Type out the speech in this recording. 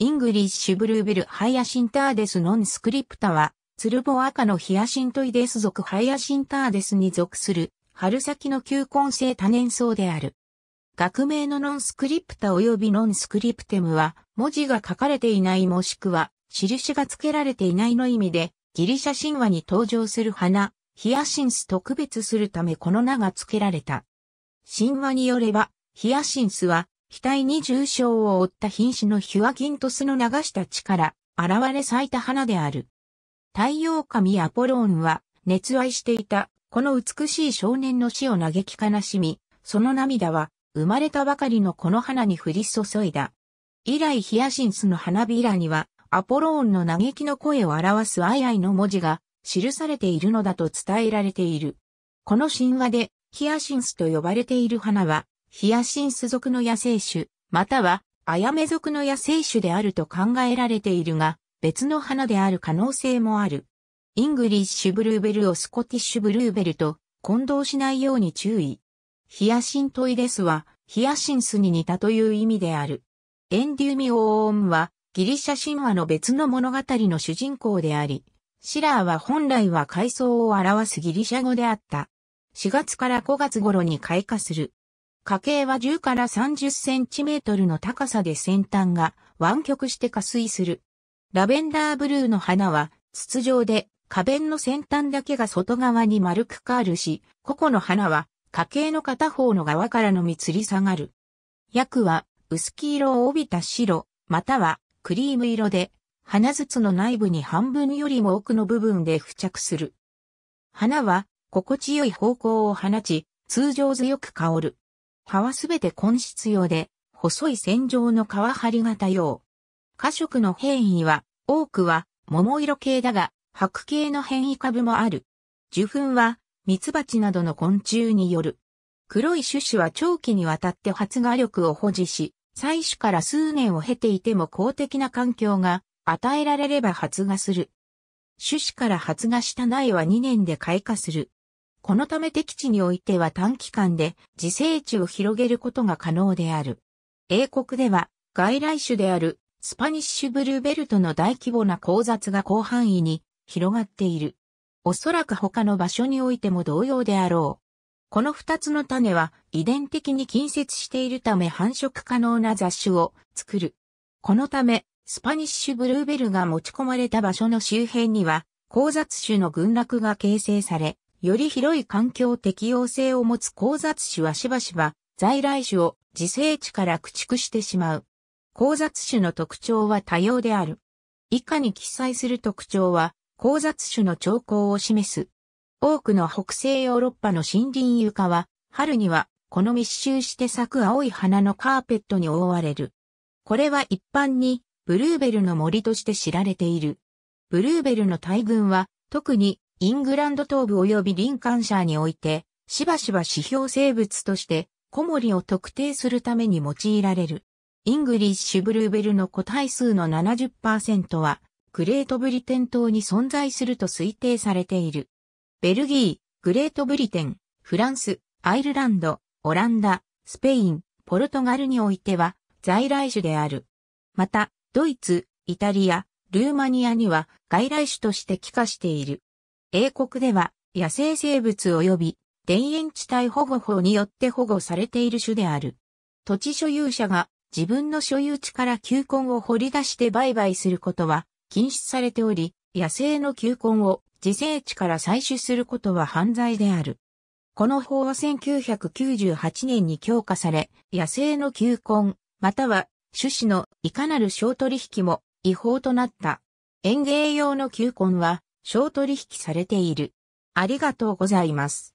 イングリッシュブルーベル Hyacinthoides non-scripta は、ツルボ亜科のヒアシントイデス属 Hyacinthoides に属する春先の球根性多年草である。学名の non-scripta 及び non-scriptum は文字が書かれていないもしくは印が付けられていないの意味でギリシャ神話に登場する花、ヒアシンスと区別するためこの名が付けられた。神話によれば、ヒアシンスは額に重傷を負った瀕死のヒュアキントスの流した血から現れ咲いた花である。太陽神アポローンは熱愛していたこの美しい少年の死を嘆き悲しみ、その涙は生まれたばかりのこの花に降り注いだ。以来ヒアシンスの花びらにはアポローンの嘆きの声を表す愛愛の文字が記されているのだと伝えられている。この神話でヒアシンスと呼ばれている花はヒアシンス属の野生種、または、アヤメ属の野生種であると考えられているが、別の花である可能性もある。イングリッシュブルーベルをスコティッシュブルーベルと混同しないように注意。ヒアシントイデスは、ヒアシンスに似たという意味である。エンデューミオーンは、ギリシャ神話の別の物語の主人公であり、シラーは本来は海葱を表すギリシャ語であった。4月から5月頃に開花する。花茎は10から30センチメートルの高さで先端が湾曲して下垂する。ラベンダーブルーの花は筒状で花弁の先端だけが外側に丸くカールし、個々の花は花茎の片方の側からのみ吊り下がる。薬は薄黄色を帯びた白、またはクリーム色で、花筒の内部に半分よりも奥の部分で付着する。花は心地よい方向を放ち、通常強く香る。葉はすべて根質用で、細い線状の皮張り型用。花色の変異は、多くは桃色系だが、白系の変異株もある。受粉は、ミツバチなどの昆虫による。黒い種子は長期にわたって発芽力を保持し、採取から数年を経ていても公的な環境が与えられれば発芽する。種子から発芽した苗は2年で開花する。このため適地においては短期間で自生地を広げることが可能である。英国では外来種であるスパニッシュブルーベルトの大規模な交雑が広範囲に広がっている。おそらく他の場所においても同様であろう。この二つの種は遺伝的に近接しているため繁殖可能な雑種を作る。このため、スパニッシュブルーベルが持ち込まれた場所の周辺には、交雑種の群落が形成され、より広い環境適応性を持つ交雑種はしばしば在来種を自生地から駆逐してしまう。交雑種の特徴は多様である。以下に記載する特徴は、交雑種の兆候を示す。多くの北西ヨーロッパの森林床は、春にはこの密集して咲く青い花のカーペットに覆われる。これは一般にブルーベルの森として知られている。ブルーベルの大群は特にイングランド東部及びリンカンシャーにおいて、しばしば指標生物として、小森を特定するために用いられる。イングリッシュブルーベルの個体数の70%は、グレートブリテン島に存在すると推定されている。ベルギー、グレートブリテン、フランス、アイルランド、オランダ、スペイン、ポルトガルにおいては在来種である。また、ドイツ、イタリア、ルーマニアには外来種として帰化している。英国では野生生物及び田園地帯保護法によって保護されている種である。土地所有者が自分の所有地から球根を掘り出して売買することは禁止されており、野生の球根を自生地から採取することは犯罪である。この法は1998年に強化され、野生の球根、または種子のいかなる小取引も違法となった。園芸用の球根は小取引されている。ありがとうございます。